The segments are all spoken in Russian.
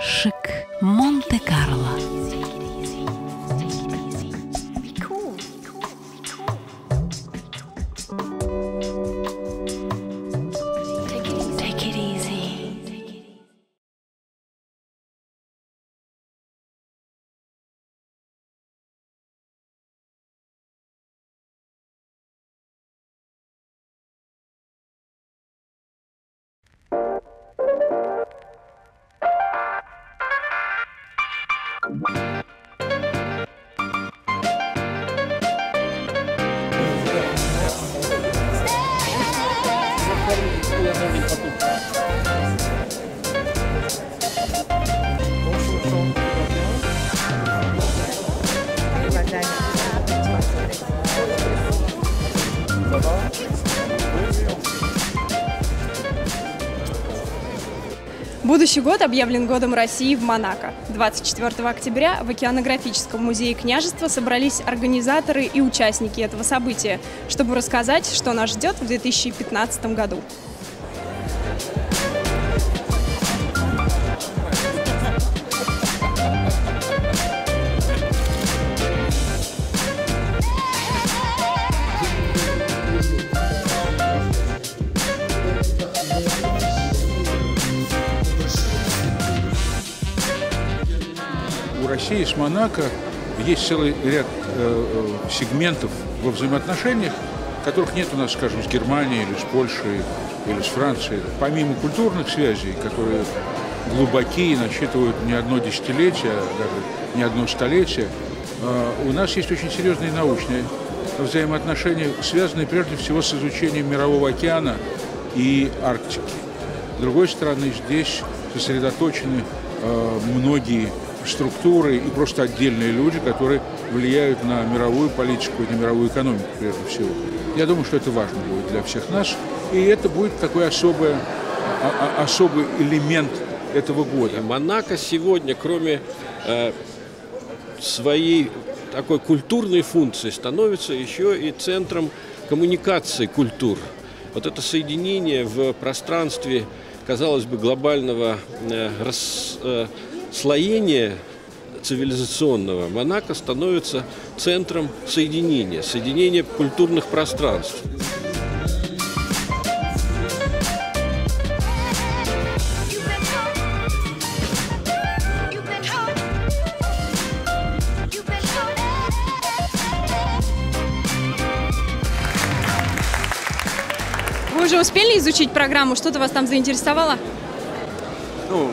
Шик Монте-Карло. Bye. Будущий год объявлен годом России в Монако. 24 октября в Океанографическом музее княжества собрались организаторы и участники этого события, чтобы рассказать, что нас ждет в 2015 году. России с Монако есть целый ряд э, э, сегментов во взаимоотношениях, которых нет у нас, скажем, с Германией или с Польшей или с Францией. Помимо культурных связей, которые глубокие насчитывают не одно десятилетие, а даже не одно столетие, э, у нас есть очень серьезные научные взаимоотношения, связанные прежде всего с изучением Мирового океана и Арктики. С другой стороны, здесь сосредоточены э, многие структуры и просто отдельные люди, которые влияют на мировую политику и на мировую экономику прежде всего. Я думаю, что это важно будет для всех нас, и это будет такой особый, а- а- особый элемент этого года. Монако сегодня, кроме э, своей такой культурной функции, становится еще и центром коммуникации культур. Вот это соединение в пространстве, казалось бы, глобального э, расслоения цивилизационного, Монако становится центром соединения, соединения культурных пространств. Вы уже успели изучить программу? Что-то вас там заинтересовало? Ну,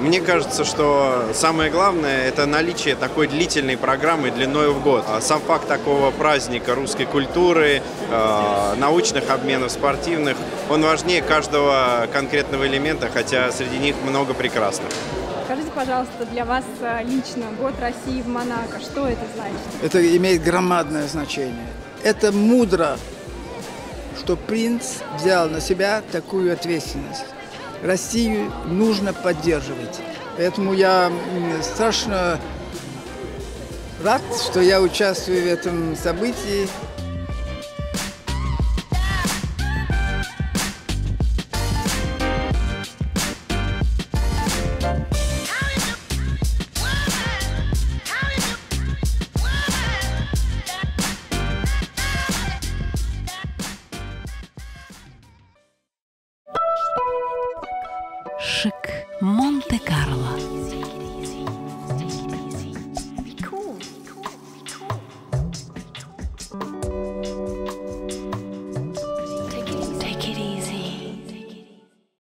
мне кажется, что самое главное – это наличие такой длительной программы длиной в год. А Сам факт такого праздника русской культуры, э, научных обменов, спортивных, он важнее каждого конкретного элемента, хотя среди них много прекрасных. Скажите, пожалуйста, для вас э, лично год России в Монако, что это значит? Это имеет громадное значение. Это мудро, что принц взял на себя такую ответственность. Россию нужно поддерживать. Поэтому я страшно рад, что я участвую в этом событии. Шик Монте-Карло.